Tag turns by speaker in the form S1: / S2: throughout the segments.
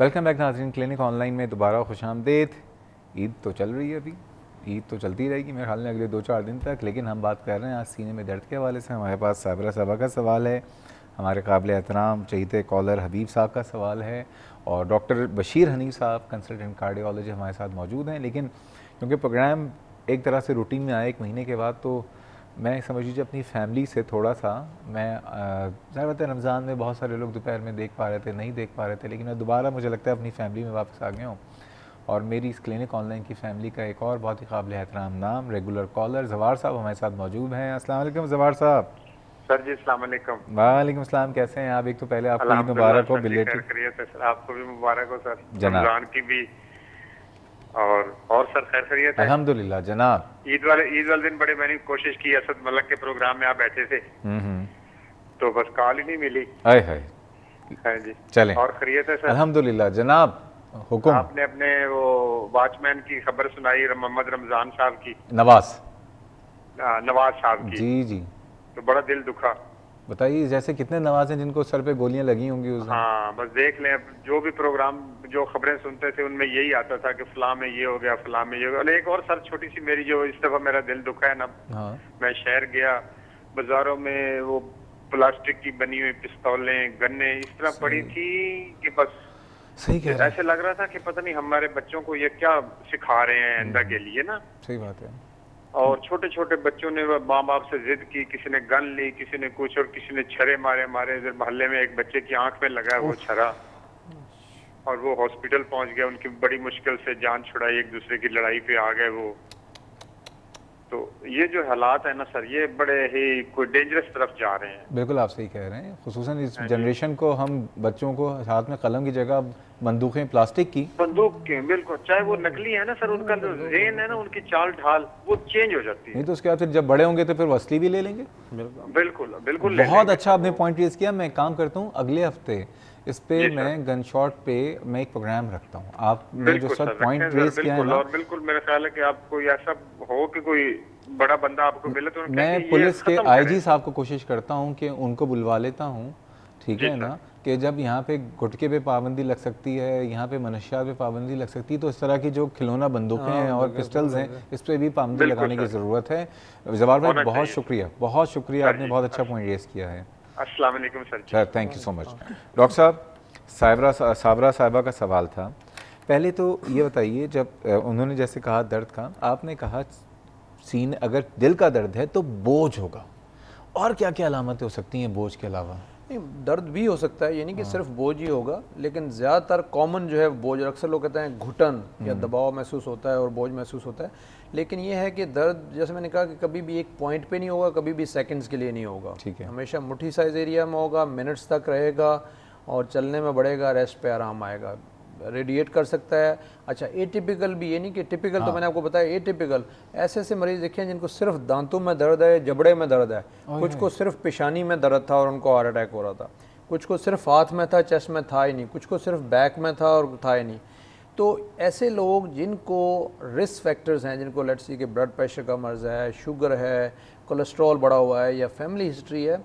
S1: Welcome back नाजरीन clinic online में दोबारा खुश आमदेद ईद तो चल रही है अभी। ईद तो चलती रहेगी मेरे ख्याल में अगले दो चार दिन तक, लेकिन हम बात कर रहे हैं आज सीने में दर्द के हवाले से। हमारे पास साबरा साहबा का सवाल है, हमारे काबिल एहतराम चहीते कॉलर हबीब साहब का सवाल है, और डॉक्टर बशीर हनीफ साहब, कंसल्टेंट कार्डियोलॉजी हमारे साथ मौजूद हैं। लेकिन क्योंकि प्रोग्राम एक तरह से रूटीन में आए एक महीने के बाद तो मैं समझ लीजिए अपनी फैमिली से थोड़ा सा मैं ज़्यादा बात है रमज़ान में बहुत सारे लोग दोपहर में देख पा रहे थे नहीं देख पा रहे थे लेकिन मैं दोबारा मुझे लगता है अपनी फैमिली में वापस आ गया हूँ। और मेरी इस क्लिनिक ऑनलाइन की फैमिली का एक और बहुत ही काबिल एहतराम नाम रेगुलर कॉलर जवार साहब हमारे साथ मौजूद हैं। अस्सलाम जवार साहब।
S2: सर जी अलैक्म
S1: वालेकुम। अस्सलाम कैसे हैं आप? एक तो पहले आपको मुबारक हो
S2: बिलेटेड आपको भी मुबारक हो सर। रमज़ान की भी और और सर खैर खैरियत
S1: अल्हम्दुलिल्लाह जनाब।
S2: ईद वाले ईद वाले दिन बड़े मैंने कोशिश की असद मलक के प्रोग्राम में आप बैठे थे। हम्म, हम्म। तो बस कॉल ही नहीं मिली।
S1: हाय हाय।
S2: हाँ जी।
S1: चले।
S2: और खैरियत है सर?
S1: अल्हम्दुलिल्लाह जनाब हुक्म।
S2: आपने अपने वो वॉचमैन की खबर सुनाई मोहम्मद रमज़ान साहब की?
S1: नवाज़।
S2: नवाज़ साहब की।
S1: जी जी।
S2: तो बड़ा दिल दुखा।
S1: बताइए जैसे कितने नवाज़ हैं जिनको सर पे गोलियाँ लगी होंगी उस
S2: हाँ बस देख लें जो भी प्रोग्राम जो खबरें सुनते थे उनमें यही आता था कि फला में ये हो गया फला में ये हो गया। एक और सर छोटी सी मेरी जो इस दफ़ा मेरा दिल दुखा है ना हाँ। मैं शहर गया बाजारों में वो प्लास्टिक की बनी हुई पिस्तौलें गन्ने इस तरह पड़ी थी कि बस
S1: सही कह
S2: ऐसे लग रहा था कि पता नहीं हमारे बच्चों को ये क्या सिखा रहे हैं आइंदा के लिए ना।
S1: सही बात है।
S2: और छोटे छोटे बच्चों ने माँ बाप से जिद की किसी ने गन ली किसी ने कुछ और किसी ने छरे मारे मारे इधर मोहल्ले में एक बच्चे की आँख में लगा वो छरा। और वो हॉस्पिटल पहुँच गया उनकी बड़ी मुश्किल से जान छुड़ाई एक दूसरे की लड़ाई पे आ गए वो। तो ये जो हालात है ना सर ये बड़े ही कोई डेंजरस तरफ़ जा रहे हैं।
S1: बिल्कुल आप सही कह रहे हैं। खसूस इस जनरेशन हाँ को हम बच्चों को हाथ में कलम की जगह बंदूकें प्लास्टिक की।
S2: बंदूक की बिल्कुल। चाहे वो नकली है ना सर उनका जो रेन है ना उनकी चाल ढाल वो चेंज हो जाती है।
S1: नहीं तो उसके बाद फिर जब बड़े होंगे तो फिर वसली भी ले लेंगे।
S2: बिल्कुल। बिल्कुल
S1: बहुत अच्छा आपने पॉइंट रेज किया मैं काम करता हूँ अगले हफ़्ते इस पे मैं गन शॉट पे मैं एक प्रोग्राम रखता हूँ। आपने जो सर पॉइंट रेस किया है
S2: ना और बिल्कुल मेरा ख्याल है कि आप कोई ऐसा हो कि कोई बड़ा बंदा आपको मिले तो
S1: मैं पुलिस के आईजी साहब को कोशिश करता हूँ कि उनको बुलवा लेता हूँ ठीक है ना? कि जब यहाँ पे गुटके पे पाबंदी लग सकती है यहाँ पे मनशियात पे पाबंदी लग सकती है तो इस तरह की जो खिलौना बंदूकें हाँ, हैं और पिस्टल्स हैं इस पर भी पाबंदी लगाने की ज़रूरत है। जवाब भाई बहुत शुक्रिया बहुत शुक्रिया आपने बहुत अच्छा पॉइंट रेस किया है।
S2: Sir.
S1: Thank you so much doctor साहब साइबरा साबरा साहबा का सवाल था। पहले तो ये बताइए, जब उन्होंने जैसे कहा दर्द का, आपने कहा सीन अगर दिल का दर्द है तो बोझ होगा। और क्या क्या अलामतें हो सकती हैं बोझ के अलावा?
S3: नहीं दर्द भी हो सकता है यानी कि हाँ। सिर्फ़ बोझ ही होगा लेकिन ज़्यादातर कॉमन जो है बोझ अक्सर लोग कहते हैं घुटन या हम्म। दबाव महसूस होता है और बोझ महसूस होता है लेकिन ये है कि दर्द जैसे मैंने कहा कि कभी भी एक पॉइंट पे नहीं होगा कभी भी सेकंड्स के लिए नहीं होगा
S1: ठीक है
S3: हमेशा मुट्ठी साइज़ एरिया में होगा मिनट्स तक रहेगा और चलने में बढ़ेगा रेस्ट पर आराम आएगा रेडिएट कर सकता है। अच्छा ए टिपिकल भी ये नहीं कि टिपिकल तो हाँ। तो मैंने आपको बताया ए टिपिकल ऐसे ऐसे मरीज़ देखे हैं जिनको सिर्फ़ दांतों में दर्द है जबड़े में दर्द है। कुछ को सिर्फ़ पेशानी में दर्द था और उनको हार्ट अटैक हो रहा था। कुछ को सिर्फ़ हाथ में था चेस्ट में था ही नहीं। कुछ को सिर्फ़ बैक में था और था ही नहीं। तो ऐसे लोग जिनको रिस्क फैक्टर्स हैं जिनको लेट्स सी कि ब्लड प्रेशर का मर्ज़ है शुगर है कोलेस्ट्रॉल बढ़ा हुआ है या फैमिली हिस्ट्री है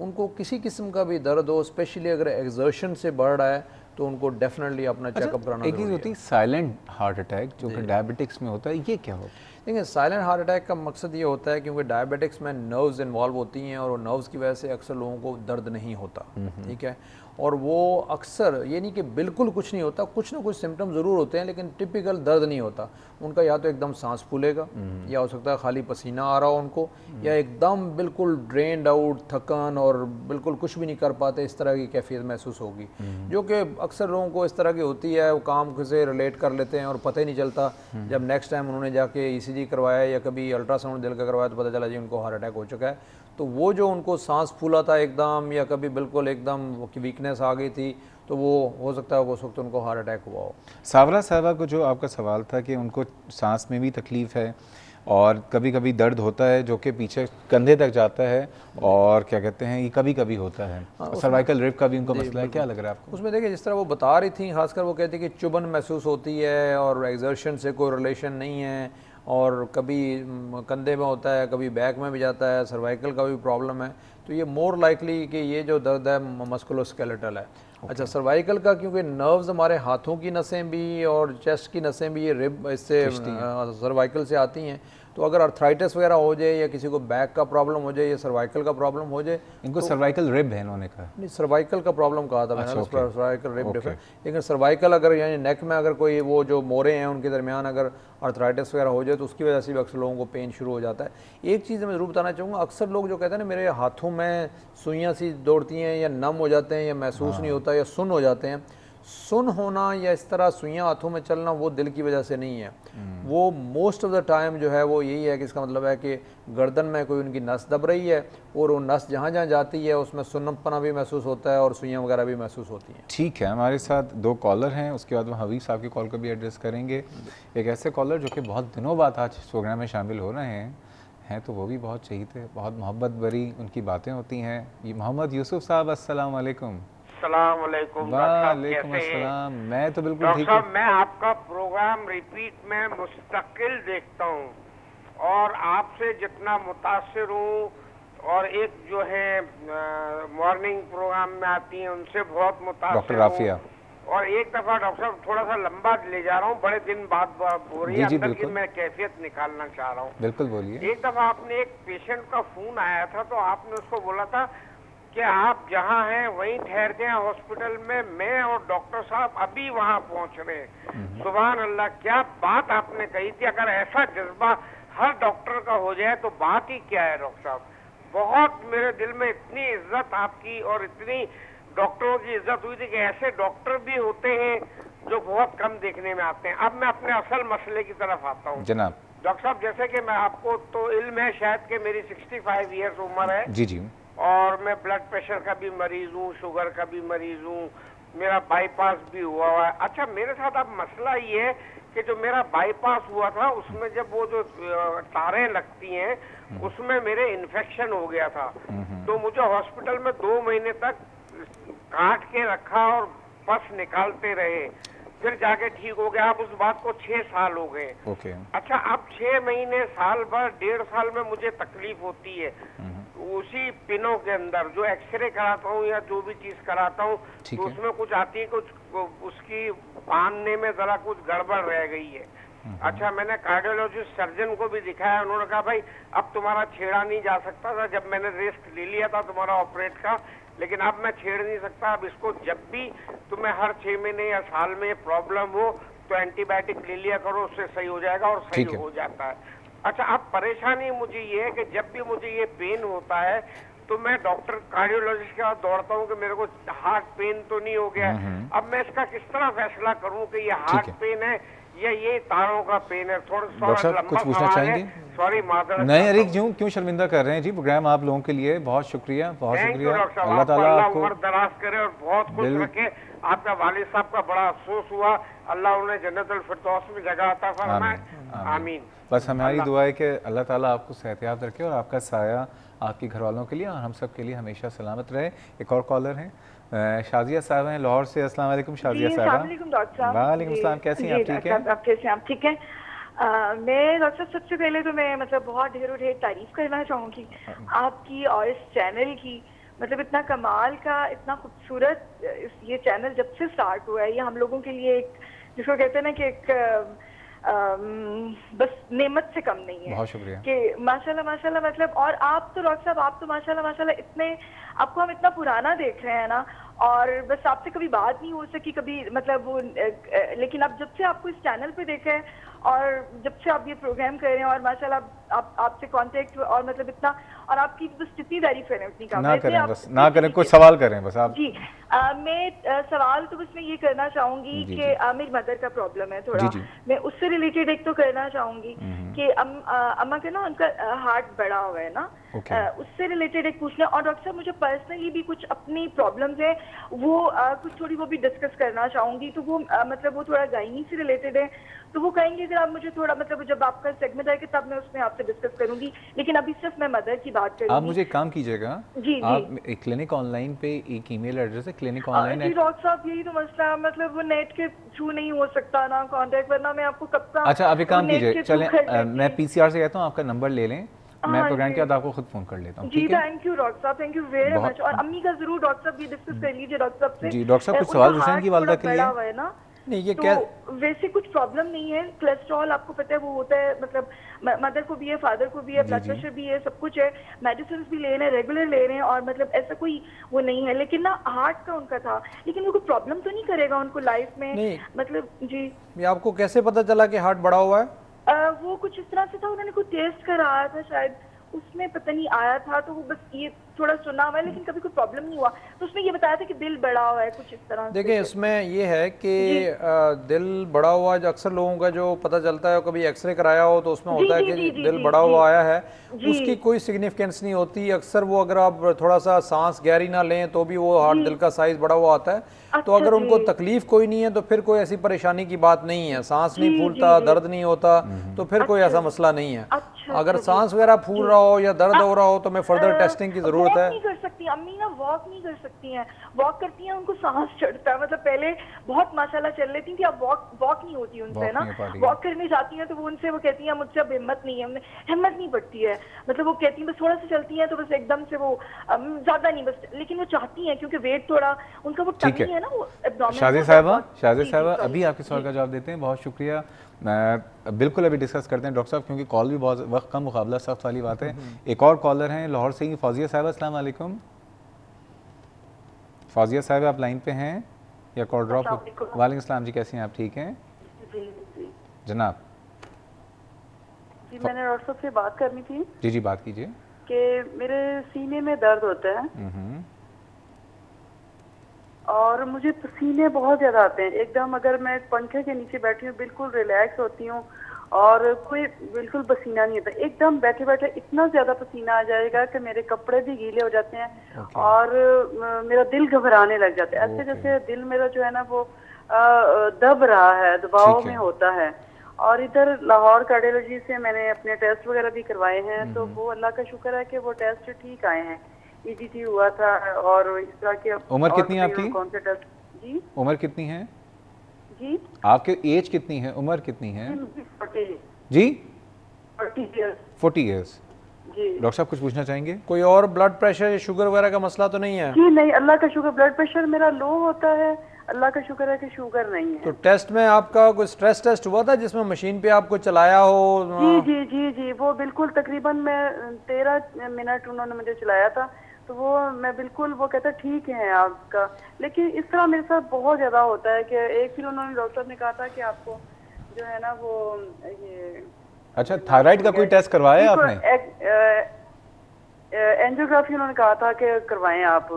S3: उनको किसी किस्म का भी दर्द हो स्पेशली अगर एग्जर्शन से बढ़ रहा है तो उनको डेफिनेटली अपना अच्छा, चेकअप कराना
S1: एक चीज़ होती है। साइलेंट हार्ट अटैक जो कि डायबिटिक्स में होता है ये क्या होता है?
S3: देखिए साइलेंट हार्ट अटैक का मकसद ये होता है क्योंकि डायबिटिक्स में नर्व्स इन्वॉल्व होती हैं और नर्व्स की वजह से अक्सर लोगों को दर्द नहीं होता हम्म, हम्म। ठीक है? और वो अक्सर ये नहीं कि बिल्कुल कुछ नहीं होता कुछ ना कुछ सिम्टम ज़रूर होते हैं लेकिन टिपिकल दर्द नहीं होता उनका या तो एकदम सांस फूलेगा हम्म। या हो सकता है खाली पसीना आ रहा हो उनको हम्म। या एकदम बिल्कुल ड्रेन्ड आउट थकन और बिल्कुल कुछ भी नहीं कर पाते इस तरह की कैफियत महसूस होगी हम्म। जो कि अक्सर लोगों को इस तरह की होती है वो काम से रिलेट कर लेते हैं और पता ही नहीं चलता जब नेक्स्ट टाइम उन्होंने जाके ईसीजी करवाया या कभी अल्ट्रासाउंड दिल का करवाया तो पता चला जी उनको हार्ट अटैक हो चुका है तो वो जो उनको सांस फूला था एकदम या कभी बिल्कुल एकदम वीकनेस आ गई थी तो वो हो सकता है उस वक्त उनको हार्ट अटैक हुआ हो।
S1: सावरा साहबा को जो आपका सवाल था कि उनको सांस में भी तकलीफ़ है और कभी कभी दर्द होता है जो कि पीछे कंधे तक जाता है और क्या कहते हैं ये कभी कभी होता है। सर्वाइकल रिप का भी उनको मसला है क्या लग रहा है आपको?
S3: उसमें देखिए जिस तरह वो बता रही थी खासकर वो कहती कि चुभन महसूस होती है और एग्जर्शन से कोई रिलेशन नहीं है। और कभी कंधे में होता है कभी बैक में भी जाता है सर्वाइकल का भी प्रॉब्लम है तो ये मोर लाइकली कि ये जो दर्द है मस्कुलोस्केलेटल है okay. अच्छा सर्वाइकल का क्योंकि नर्व्स हमारे हाथों की नसें भी और चेस्ट की नसें भी ये रिब इससे सर्वाइकल से आती हैं तो अगर अर्थराइटिस वगैरह हो जाए या किसी को बैक का प्रॉब्लम हो जाए या सर्वाइकल का प्रॉब्लम हो जाए
S1: इनको तो, सर्वाइकल रिब है इन्होंने कहा।
S3: नहीं सर्वाइकल का प्रॉब्लम कहा था मैंने
S1: अच्छा,
S3: सर्वाइकल रिब डिफरेंट लेकिन सर्वाइकल अगर यानी नेक में अगर कोई वो जो मोरे हैं उनके दरमियान अगर अर्थराइटिस वगैरह हो जाए तो उसकी वजह से भी अक्सर लोगों को पेन शुरू हो जाता है। एक चीज़ मैं ज़रूर बताना चाहूँगा अक्सर लोग जो कहते हैं ना मेरे हाथों में सुइयाँ सी दौड़ती हैं या नम हो जाते हैं या महसूस नहीं होता या सुन हो जाते हैं सुन होना या इस तरह सुइयाँ हाथों में चलना वो दिल की वजह से नहीं है। वो मोस्ट ऑफ़ द टाइम जो है वो यही है कि इसका मतलब है कि गर्दन में कोई उनकी नस दब रही है और वो नस जहाँ जहाँ जाती है उसमें सुन्नपना भी महसूस होता है और सुइयाँ वगैरह भी महसूस होती हैं।
S1: ठीक है हमारे साथ दो कॉलर हैं उसके बाद हम हवीब साहब की कॉल को भी एड्रेस करेंगे। एक ऐसे कॉलर जो कि बहुत दिनों बाद आज प्रोग्राम में शामिल हो रहे हैं हैं तो वो भी बहुत चाहिए थे बहुत मोहब्बत भरी उनकी बातें होती हैं। ये मोहम्मद यूसुफ साहब अस्सलाम वालेकुम। अस्सलाम। मैं तो बिल्कुल ठीक
S4: साहब
S1: हूँ।
S4: मैं आपका प्रोग्राम रिपीट में मुस्तकिल देखता हूँ। और आपसे जितना मुतासर हूँ और एक जो है मॉर्निंग प्रोग्राम में आती हैं उनसे बहुत मुतासर
S1: डॉक्टर। राफिया।
S4: और एक दफ़ा डॉक्टर साहब थोड़ा सा लंबा ले जा रहा हूँ बड़े दिन बाद हो रही है। मैं कैफियत निकालना चाह रहा हूँ।
S1: बिल्कुल बोलिए।
S4: एक दफ़ा आपने एक पेशेंट का फ़ोन आया था तो आपने उसको बोला था कि आप जहाँ हैं वहीं ठहर गए हॉस्पिटल में। मैं और डॉक्टर साहब अभी वहाँ पहुँच रहे हैं। सुबह अल्लाह क्या बात आपने कही थी? अगर ऐसा जज्बा हर डॉक्टर का हो जाए तो बात ही क्या है डॉक्टर साहब? बहुत मेरे दिल में इतनी इज़्ज़त आपकी और इतनी डॉक्टरों की इज़्ज़त हुई थी कि ऐसे डॉक्टर भी होते हैं जो बहुत कम देखने में आते हैं। अब मैं अपने असल मसले की तरफ़ आता हूँ।
S1: जनाब।
S4: डॉक्टर साहब जैसे कि मैं आपको तो इल्म है शायद कि मेरी 65 इयर्स उम्र है।
S1: जी जी।
S4: और मैं ब्लड प्रेशर का भी मरीज़ हूँ शुगर का भी मरीज़ हूँ मेरा बाईपास भी हुआ हुआ है। अच्छा मेरे साथ अब मसला ये है कि जो मेरा बाईपास हुआ था उसमें जब वो जो तारें लगती हैं उसमें मेरे इन्फेक्शन हो गया था। तो मुझे हॉस्पिटल में दो महीने तक काट के रखा और पस निकालते रहे। फिर जाके ठीक हो गया। आप उस बात को छह साल हो गए।
S1: ओके
S4: अच्छा अब छह महीने साल भर डेढ़ साल में मुझे तकलीफ़ होती है। उसी पिनों के अंदर जो एक्सरे कराता हूँ या जो भी चीज़ कराता हूँ तो उसमें कुछ आती है कुछ उसकी बांधने में जरा कुछ गड़बड़ रह गई है। अच्छा मैंने कार्डियोलॉजिस्ट सर्जन को भी दिखाया। उन्होंने कहा भाई अब तुम्हारा छेड़ा नहीं जा सकता था। जब मैंने रेस्ट ले लिया था तुम्हारा ऑपरेट का लेकिन अब मैं छेड़ नहीं सकता। अब इसको जब भी तुम्हें हर छह महीने या साल में प्रॉब्लम हो तो एंटीबायोटिक ले लिया करो उससे सही हो जाएगा और सही
S1: हो।
S4: जाता है। अच्छा अब परेशानी मुझे ये है कि जब भी मुझे ये पेन होता है तो मैं डॉक्टर कार्डियोलॉजिस्ट के पास दौड़ता हूँ कि मेरे को हार्ट पेन तो नहीं हो गया। अब मैं इसका किस तरह फैसला करूँ कि ये हार्ट पेन है? या ये तारों का पेन है थोड़ा
S1: डॉक्टर साहब, कुछ पूछना चाहेंगे?
S4: सॉरी मादर
S1: नहीं अरे क्यों क्यों शर्मिंदा कर रहे हैं? जी प्रोग्राम आप लोगों के लिए बहुत शुक्रिया बहुत शुक्रिया। अल्लाह ताला आपको
S4: दराज करे और बहुत खुश रखे। आपका वालिद साहब का बड़ा अफसोस हुआ। अल्लाह उन्हें जन्नतुल फिरदौस में जगह आता फरमाए। आमीन
S1: बस हमारी दुआ है कि अल्लाह ताला आपको सेहतियात रखे और आपका साया आपके घर वालों के लिए और हम सब के लिए हमेशा सलामत रहे। एक और कॉलर हैं। शाजिया साहब हैं लाहौर से अस्सलाम वालेकुम शाजिया साहब वालेकुम सलाम कैसी हैं आप? ठीक हैं?
S5: आप कैसे आप ठीक हैं? मैं डॉक्टर साहब सबसे पहले तो मैं मतलब बहुत ढेरों ढेर तारीफ़ करना चाहूँगी आपकी और इस चैनल की। मतलब इतना कमाल का इतना खूबसूरत ये चैनल जब से स्टार्ट हुआ है ये हम लोगों के लिए एक जिसको कहते हैं ना कि एक बस नेमत से कम नहीं है।
S1: बहुत शुक्रिया।
S5: कि माशाल्लाह माशाल्लाह मतलब और आप तो डॉक्टर साहब आप तो माशाल्लाह माशाल्लाह इतने आपको हम इतना पुराना देख रहे हैं ना और बस आपसे कभी बात नहीं हो सकी कभी मतलब वो लेकिन अब जब से आपको इस चैनल पे देखे हैं और जब से आप ये प्रोग्राम कर रहे हैं और माशाल्लाह आप आपसे कांटेक्ट और मतलब इतना और आपकी बस स्थिति तारीफ़ करें उतनी कम
S1: ना करें बस ना करें कुछ सवाल करें बस आप
S5: जी आ, मैं आ, सवाल तो बस मैं ये करना चाहूँगी कि मेरी मदर का प्रॉब्लम है थोड़ा।
S1: जी, जी।
S5: मैं उससे रिलेटेड एक तो करना चाहूँगी कि अम, अम्मा का ना उनका हार्ट बड़ा हुआ है ना।
S1: ओके।
S5: अ, उससे रिलेटेड एक पूछना और डॉक्टर साहब मुझे पर्सनली भी कुछ अपनी प्रॉब्लम्स है वो अ, कुछ थोड़ी वो भी डिस्कस करना चाहूँगी तो वो अ, मतलब वो थोड़ा गायनी से रिलेटेड है तो वो कहेंगे फिर आप मुझे थोड़ा मतलब जब आपका सेगमेंट आएगा तब मैं उसमें आपसे डिस्कस करूँगी लेकिन अभी सिर्फ़ मैं मदर की बात करूँगी
S1: आप मुझे काम कीजिएगा
S5: जी।
S1: आप क्लिनिक ऑनलाइन पे एक ईमेल एड्रेस है क्लिनिक ऑनलाइन
S5: जी डॉक्टर साहब यही तो मसला है मतलब वो नेट के थ्रू नहीं हो सकता ना कांटेक्ट वरना मैं आपको कब का
S1: अच्छा एक काम कीजिए चलें। मैं पीसीआर से कहता हूँ आपका नंबर ले लें मैं
S5: हाँ
S1: प्रोग्राम के बाद आपको खुद फ़ोन कर लेता हूँ
S5: जी थैंक यू डॉक्टर साहब थैंक यू वेरी मच और अम्मी का ज़रूर डॉक्टर साहब भी डिस्कस कर लीजिए डॉक्टर साहब से।
S1: जी, डॉक्टर साहब, कुछ सवाल
S5: heart
S1: की वालदा के लिए?
S5: है ना
S3: नहीं ये
S5: तो
S3: क्या
S5: वैसे कुछ प्रॉब्लम नहीं है। कोलेस्ट्रॉल आपको पता है वो होता है मतलब मदर को भी है फादर को भी है ब्लड प्रेशर भी है सब कुछ है। मेडिसिन भी ले रहे हैं रेगुलर ले रहे हैं और मतलब ऐसा कोई वो नहीं है। लेकिन ना हार्ट का उनका था। लेकिन वो कोई प्रॉब्लम तो नहीं करेगा उनको लाइफ में? मतलब जी।
S3: आपको कैसे पता चला कि हार्ट बड़ा हुआ है?
S5: अ, वो कुछ इस तरह से था उन्होंने कुछ टेस्ट कराया था शायद। उसमें पता नहीं आया था तो वो बस ये थोड़ा सुना हुआ है लेकिन कभी कोई प्रॉब्लम नहीं हुआ। तो उसमें ये बताया था कि दिल बड़ा हुआ है कुछ इस तरह
S3: देखिए इसमें ये है कि दिल बड़ा हुआ जो अक्सर लोगों का जो पता चलता है कभी एक्सरे कराया हो तो उसमें होता है कि दिल बड़ा हुआ आया है। उसकी कोई सिग्निफिकेंस नहीं होती। अक्सर वो अगर आप थोड़ा सा सांस गहरी ना लें तो भी वो हार्ट दिल का साइज़ बड़ा हुआ आता है। तो
S5: अच्छा
S3: अगर उनको तकलीफ़ कोई नहीं है तो फिर कोई ऐसी परेशानी की बात नहीं है। सांस नहीं फूलता। दर्द नहीं होता तो फिर कोई ऐसा मसला नहीं है।
S5: अच्छा,
S3: अगर सांस वगैरह फूल रहा हो या दर्द हो रहा हो तो मैं फर्दर टेस्टिंग की ज़रूरत है
S5: नहीं कर सकती अम्मी ना वॉक नहीं कर सकती हैं वॉक करती हैं उनको सांस चढ़ता है। मतलब पहले बहुत माशाल्लाह चल लेती थी अब वॉक वॉक नहीं होती उनसे ना। वॉक करने जाती हैं तो वो उनसे वो कहती हैं मुझसे अब हिम्मत नहीं है हिम्मत नहीं पड़ती है। मतलब वो कहती हैं बस थोड़ा सा चलती हैं तो बस एकदम से वो ज़्यादा नहीं बस लेकिन वो चाहती हैं क्योंकि वेट थोड़ा उनका वो टमी
S1: है।
S5: ना वो
S1: शाजी साहबा शाजी साहबा अभी आपके सवाल का जवाब देते हैं बहुत शुक्रिया। मैं बिल्कुल अभी डिस्कस करते हैं डॉक्टर साहब क्योंकि कॉल भी बहुत वक्त कम मुकाबला सख्त वाली बात है। एक और कॉलर हैं लाहौर से ही फौजिया साहब वालेकुम। फौजिया साहब आप लाइन पे हैं? या कॉल ड्रॉप वालेकुम सलाम जी कैसी हैं आप? ठीक हैं?
S6: जी जी।
S1: जनाब।
S6: जी मैंने डॉक्टर साहब से बात करनी थी
S1: जी जी बात कीजिए।
S6: कि मेरे सीने में दर्द होता है।
S1: हम्म,
S6: और मुझे पसीने बहुत ज़्यादा आते हैं। एकदम अगर मैं पंखे के नीचे बैठी हूँ बिल्कुल रिलैक्स होती हूँ। और कोई बिल्कुल पसीना नहीं होता। एकदम बैठे बैठे इतना ज़्यादा पसीना आ जाएगा कि मेरे कपड़े भी गीले हो जाते हैं okay. और मेरा दिल घबराने लग जाता है। ऐसे जैसे दिल मेरा जो है ना वो दब रहा है दबाव
S1: है।
S6: में होता है। और इधर लाहौर कार्डियोलॉजी से मैंने अपने टेस्ट वगैरह भी करवाए हैं तो वो अल्लाह का शुक्र है कि वो टेस्ट ठीक आए हैं। ईजीटी हुआ था और इस तरह के
S1: उम्र कितनी आपकी?
S6: कौन से टेस्ट जी?
S1: उम्र कितनी है?
S6: जी।
S1: आपके एज कितनी है? उम्र कितनी है? जी
S6: फोर्टी ईयर्स
S1: डॉक्टर साहब कुछ पूछना चाहेंगे?
S3: कोई और ब्लड प्रेशर या शुगर वगैरह का मसला तो नहीं है?
S6: जी नहीं अल्लाह का शुक्र ब्लड प्रेशर मेरा लो होता है। अल्लाह का शुक्र है कि शुगर नहीं है।
S3: तो टेस्ट में आपका कोई स्ट्रेस टेस्ट हुआ था जिसमें मशीन पे आपको चलाया हो?
S6: जी जी जी जी वो बिल्कुल तकरीबन मैं तेरह मिनट उन्होंने मुझे चलाया था। तो वो मैं बिल्कुल वो कहता ठीक है आपका। लेकिन इस तरह मेरे साथ बहुत ज़्यादा होता है कि एक फिर उन्होंने डॉक्टर ने कहा था कि आपको जो है ना वो ये
S1: अच्छा थायराइड का कोई टेस्ट करवाया आपने?
S6: एंजियोग्राफी उन्होंने कहा था कि करवाएँ आप।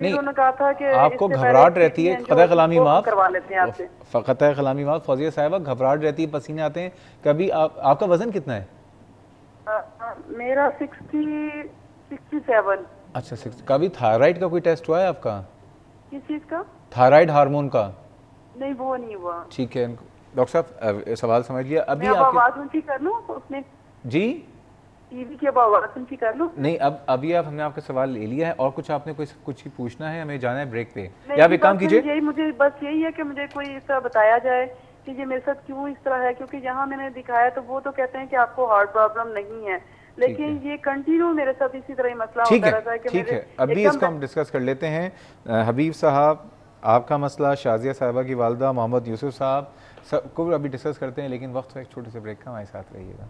S1: नहीं,
S6: उन्होंने कहा था कि
S1: आपको घबराहट रहती है कतः कलामी माफ़।
S6: करवा लेते हैं आपसे।
S1: कतः कलामी माफ़ फौजिया साहबा घबराहट रहती है पसीने आते हैं। कभी आप, आपका वज़न कितना है?
S6: अ, अ, मेरा सिक्सटी सिक्सटी सेवन।
S1: अच्छा सिक्स कभी थायराइड का कोई टेस्ट हुआ है आपका?
S6: किस चीज़ का?
S1: थायराइड हार्मोन का।
S6: नहीं वो नहीं हुआ।
S1: ठीक है डॉक्टर साहब सवाल समझ लिया। अभी
S6: मैं अब आवाज़ ऊँची कर लूँ उसने
S1: जी?
S6: टीवी की अब आवाज़ ऊँची कर लूँ?
S1: नहीं अब अभी आप हमने आपका सवाल ले लिया है और कुछ आपने कुछ कुछ ही पूछना है हमें जाना है ब्रेक पे। या आप एक काम कीजिए।
S6: यही मुझे बस यही है कि मुझे कोई इस तरह बताया जाए कि ये मेरे साथ क्यों इस तरह है क्योंकि यहाँ मैंने दिखाया तो वो तो कहते हैं कि आपको हार्ट प्रॉब्लम नहीं है। लेकिन ये कंटिन्यू मेरे साथ इसी तरह ही मसला
S1: ठीक
S6: होता
S1: है
S6: रहता है कि
S1: ठीक है। अभी इसको हम डिस्कस कर लेते हैं। हबीब साहब आपका मसला शाजिया साहबा की वालदा मोहम्मद यूसुफ साहब सबको अभी डिस्कस करते हैं लेकिन वक्त एक छोटे से ब्रेक का हमारे साथ रहिएगा।